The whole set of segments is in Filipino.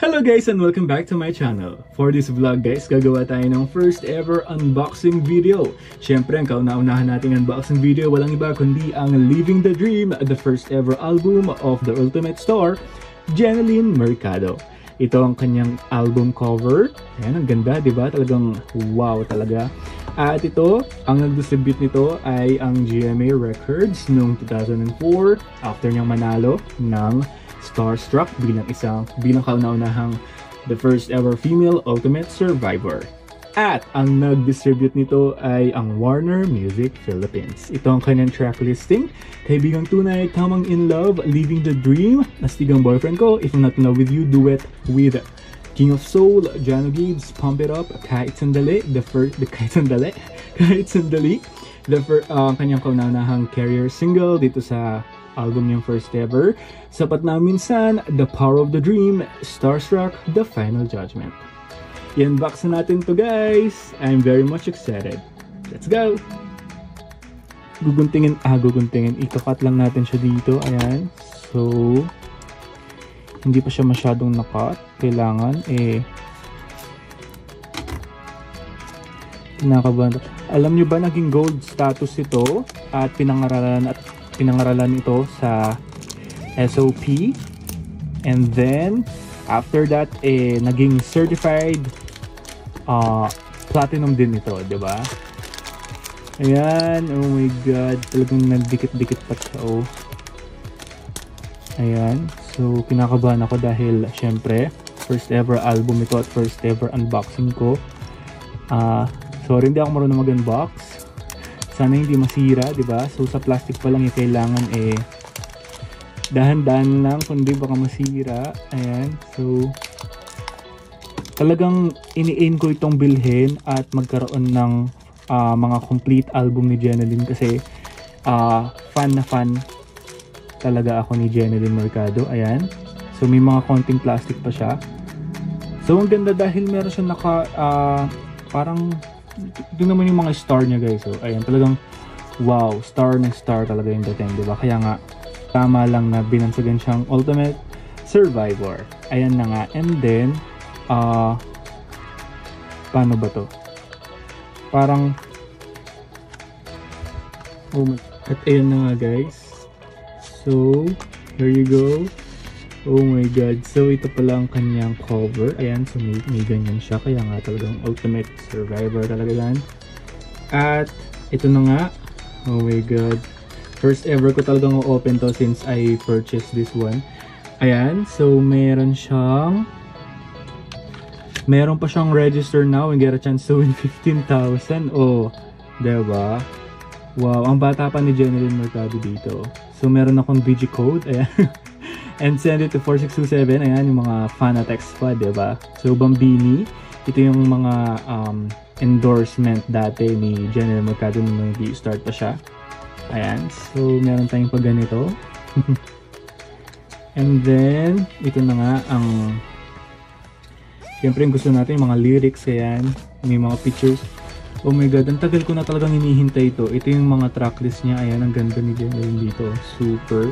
Hello guys and welcome back to my channel. For this vlog guys, gagawa tayo ng first ever unboxing video. Siyempre, ang kauna-unahan nating unboxing video, walang iba kundi ang Living the Dream, the first ever album of the Ultimate Store, Jeneline Mercado. Ito ang kanyang album cover. Ayan, ang ganda, di ba? Talagang wow talaga. At ito, ang nag-distribute nito ay ang GMA Records noong 2004 after niyang manalo ng starstruck bilang isang bilang kauna-unahang the first ever female ultimate survivor. At ang nag-distribute nito ay ang Warner Music Philippines. Ito ang kanyang track listing. Kaibigang tunay, tamang in love, living the dream, nastigang boyfriend ko, if I'm not in love with you, duet with King of Soul, Jano Gibbs, Pump It Up, Kahit Sandali, the first, the Kahit Sandali, Kahit Sandali, the first, uh, kanyang kaunanahang carrier single dito sa album niyang first ever. Sapat na minsan, The Power of the Dream, Starstruck, The Final Judgment. I-unbox na natin to guys. I'm very much excited. Let's go! Guguntingin, ah guguntingin. Ikakat lang natin siya dito. Ayan. So, hindi pa siya masyadong nakat. Kailangan eh kinakabahan. Alam nyo ba naging gold status ito at pinangaralan at pinangaralan ito sa SOP and then after that eh naging certified uh, platinum din ito, 'di ba? Ayan, oh my god, talagang nagdikit-dikit pa siya, oh. Ayan, so kinakabahan ako dahil syempre, first ever album ito at first ever unboxing ko. Uh, sorry hindi ako marunong mag-unbox sana hindi masira, 'di ba? So sa plastic pa lang yung kailangan eh dahan-dahan lang kundi baka masira. Ayan. So talagang ini-aim ko itong bilhin at magkaroon ng uh, mga complete album ni Jeneline kasi uh, fan na fan talaga ako ni Jeneline Mercado. Ayan. So may mga konting plastic pa siya. So ang ganda dahil meron siya naka uh, parang ito naman yung mga star niya guys. So, ayan, talagang wow, star na star talaga yung dating, di ba? Kaya nga, tama lang na binansagan siyang ultimate survivor. Ayan na nga. And then, uh, paano ba to? Parang, oh my, at ayan na nga guys. So, here you go. Oh my god. So ito pala ang kanyang cover. Ayan, so may, may ganyan siya. Kaya nga talagang ultimate survivor talaga yan. At ito na nga. Oh my god. First ever ko talagang open to since I purchased this one. Ayan, so meron siyang meron pa siyang register now and get a chance to win 15,000. Oh, diba? Wow, ang bata pa ni Jeneline Mercado dito. So meron akong VG code. Ayan. and send it to 4627. Ayan, yung mga Fanatex pa, di ba? So, Bambini, ito yung mga um, endorsement dati ni General Mercado nung nag-start pa siya. Ayan, so meron tayong pag ganito. and then, ito na nga ang Siyempre, gusto natin yung mga lyrics, ayan. May mga pictures. Oh my god, ang tagal ko na talagang hinihintay ito. Ito yung mga tracklist niya. Ayan, ang ganda ni General dito. Super.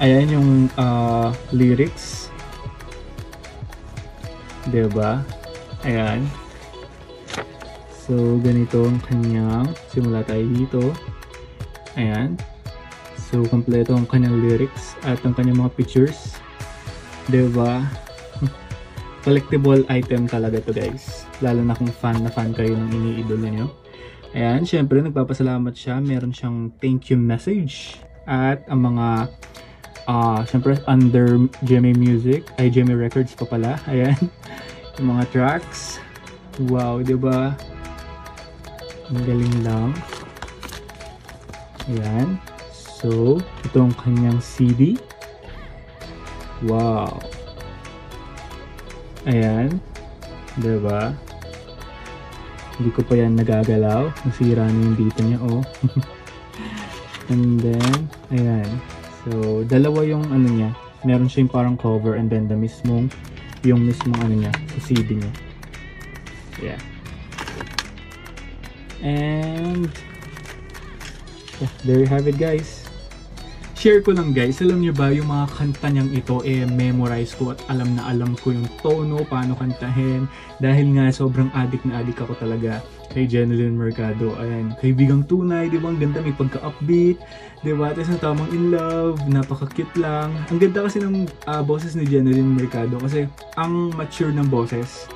Ayan yung uh, lyrics. 'Di ba? Ayan. So, ganito ang kanyang simula tayo dito. Ayan. So, kompleto ang kanyang lyrics at ang kanyang mga pictures. 'Di ba? Collectible item talaga to guys. Lalo na kung fan na fan kayo ng iniidol niyo. Ayan, syempre nagpapasalamat siya. Meron siyang thank you message. At ang mga uh, syempre under GMA Music, ay GMA Records pa pala. Ayan. Yung mga tracks. Wow, 'di ba? Ang galing lang. Ayan. So, itong kanyang CD. Wow. Ayan. 'Di ba? Hindi ko pa yan nagagalaw. Nasira na yung dito niya, oh. And then, ayan. So, dalawa yung ano niya. Meron siya yung parang cover and then the mismong yung mismong ano niya sa CD niya. Yeah. And yeah, there you have it guys. Share ko lang guys, alam nyo ba yung mga kanta niyang ito eh memorize ko at alam na alam ko yung tono, paano kantahin dahil nga sobrang addict na addict ako talaga kay Jeneline Mercado. Ayan, kaibigang tunay, di ba? Ang ganda, may pagka-upbeat, di ba? Tapos ang tamang in love, napaka-cute lang. Ang ganda kasi ng uh, boses ni Jeneline Mercado kasi ang mature ng boses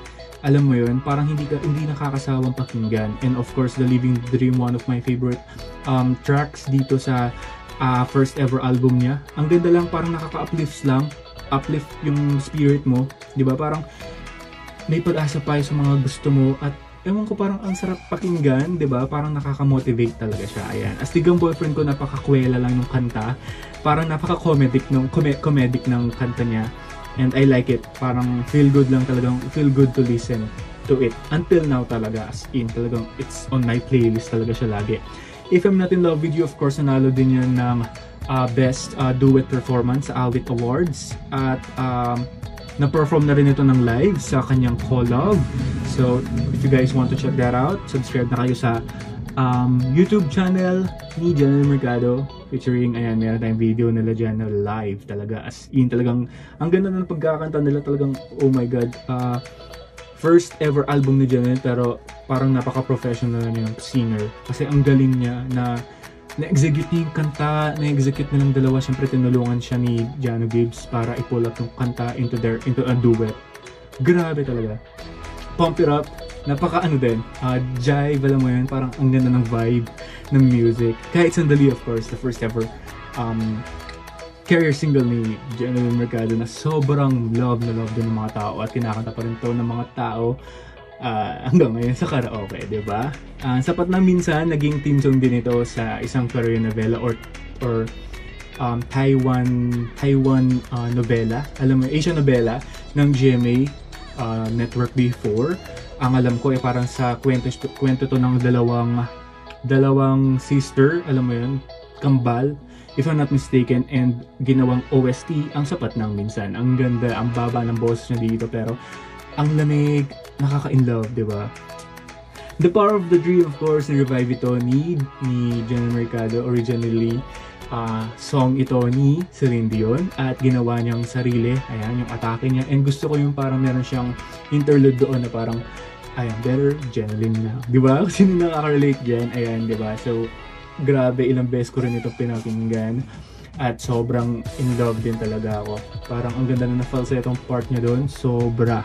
alam mo yun, parang hindi ka hindi nakakasawang pakinggan. And of course, The Living Dream, one of my favorite um, tracks dito sa uh, first ever album niya. Ang ganda lang, parang nakaka-uplifts lang. Uplift yung spirit mo. ba Parang may pag-asa pa sa mga gusto mo at ewan ko parang ang sarap pakinggan, 'di ba? Parang nakaka-motivate talaga siya. Ayan. As tigang boyfriend ko napakakwela lang ng kanta. Parang napaka-comedic ng com- comedic ng kanta niya. And I like it. Parang feel good lang talagang, feel good to listen to it. Until now talaga, as in, talagang it's on my playlist talaga siya lagi. If I'm Not In Love You, of course, nanalo din yan ng uh, Best uh, Duet Performance sa Awit Awards. At um, na-perform na rin ito ng live sa kanyang collab. So, if you guys want to check that out, subscribe na kayo sa um, YouTube channel ni Janelle Mercado featuring, ayan, meron tayong video nila dyan na live talaga. As in, talagang, ang ganda ng pagkakanta nila talagang, oh my god. Uh, first ever album ni Janelle pero parang napaka-professional na yung singer. Kasi ang galing niya na na-execute yung kanta, na-execute nilang dalawa. Siyempre, tinulungan siya ni Jano Gibbs para i-pull up yung kanta into their into a duet. Grabe talaga. Pump It Up, napaka ano din, uh, jive, alam mo yun, parang ang ganda ng vibe ng music. Kahit sandali, of course, the first ever um, career single ni Genevieve Mercado na sobrang love na love din ng mga tao at kinakanta pa rin to ng mga tao uh, hanggang ngayon sa karaoke, di ba? Uh, sapat na minsan, naging team song din ito sa isang Korean novela or or um, Taiwan Taiwan uh, novela, alam mo, Asian novela ng GMA uh, Network before. Ang alam ko ay parang sa kwento kwento to ng dalawang dalawang sister, alam mo 'yun, kambal if I'm not mistaken and ginawang OST ang sapat ng minsan. Ang ganda, ang baba ng boses niya dito pero ang lamig, nakaka-in love, 'di ba? The Power of the Dream, of course, ni-revive ito ni, ni John Mercado originally uh, song ito ni Celine Dion at ginawa niyang sarili, ayan, yung atake niya. And gusto ko yung parang meron siyang interlude doon na parang, ayan, better Jeneline na. Di ba? Sino nakaka-relate dyan? Ayan, di ba? So, grabe, ilang beses ko rin ito pinakinggan. At sobrang in love din talaga ako. Parang ang ganda na na-falsetto itong part niya doon. Sobra.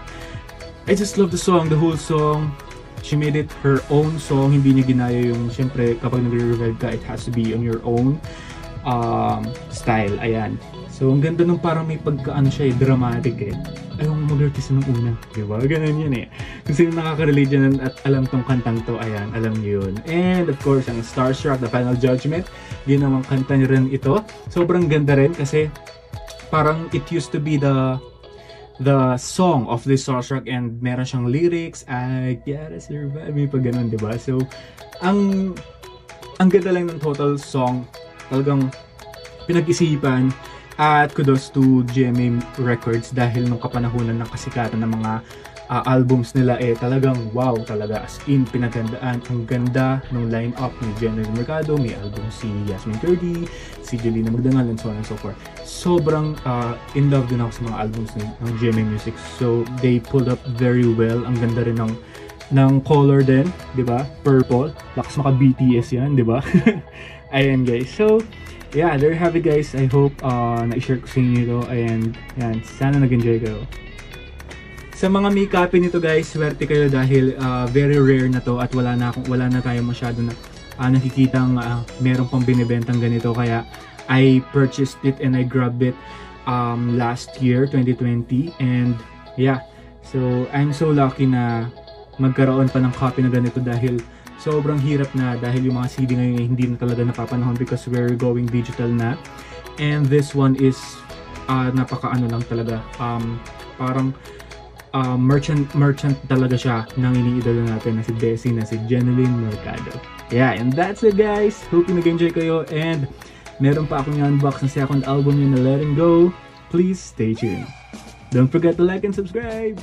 I just love the song, the whole song she made it her own song. Hindi niya ginaya yung, syempre, kapag nagre-revive ka, it has to be on your own um, style. Ayan. So, ang ganda nung parang may pagkaano siya eh, dramatic eh. Ayaw mo mag-artista nung una. Diba? Ganun yun eh. Kung sino nakaka-relate dyan at alam tong kantang to, ayan, alam niyo yun. And of course, ang Starstruck, The Final Judgment, ginawang kanta niya rin ito. Sobrang ganda rin kasi parang it used to be the the song of the Starstruck and meron siyang lyrics, I gotta survive, may pag ganun, diba? So, ang ang ganda lang ng total song talagang pinag-isipan at kudos to GMA Records dahil nung kapanahunan ng kasikatan ng mga uh, albums nila eh talagang wow talaga as in pinagandaan ang ganda ng line-up ni Jenny Mercado may album si Yasmin Curdy si Jelina Magdangal and so on and so forth sobrang uh, in love din ako sa mga albums ng, ng GMA Music so they pulled up very well ang ganda rin ng ng color din, 'di ba? Purple. Lakas maka BTS 'yan, 'di ba? Ayan guys. So, yeah, there you have it guys. I hope uh, na-share ko sa inyo ito. And, yan, sana nag-enjoy kayo. Sa mga may copy nito guys, swerte kayo dahil uh, very rare na to at wala na, wala na tayo masyado na uh, nakikitang uh, meron pang binibentang ganito. Kaya, I purchased it and I grabbed it um, last year, 2020. And, yeah, so I'm so lucky na magkaroon pa ng copy na ganito dahil sobrang hirap na dahil yung mga CD ngayon hindi na talaga napapanahon because we're going digital na. And this one is uh, napaka-ano lang talaga. Um, parang uh, merchant merchant talaga siya ng iniidolo natin na si Desi na si Jeneline Mercado. Yeah, and that's it guys. Hope you nag-enjoy kayo and meron pa akong unbox na second album niya na Letting Go. Please stay tuned. Don't forget to like and subscribe.